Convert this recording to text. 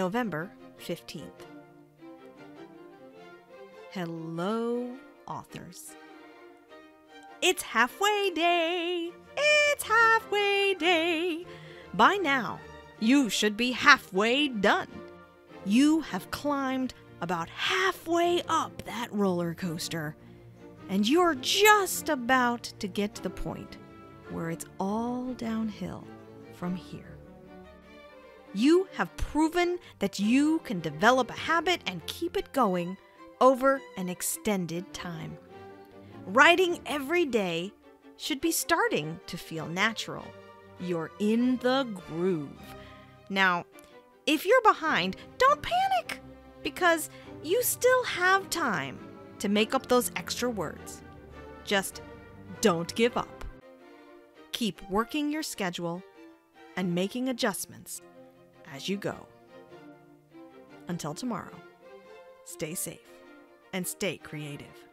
November 15th. Hello, authors. It's halfway day! It's halfway day! By now, you should be halfway done. You have climbed about halfway up that roller coaster, and you're just about to get to the point where it's all downhill from here. You have proven that you can develop a habit and keep it going over an extended time. Writing every day should be starting to feel natural. You're in the groove. Now, if you're behind, don't panic because you still have time to make up those extra words. Just don't give up. Keep working your schedule and making adjustments as you go. Until tomorrow, stay safe and stay creative.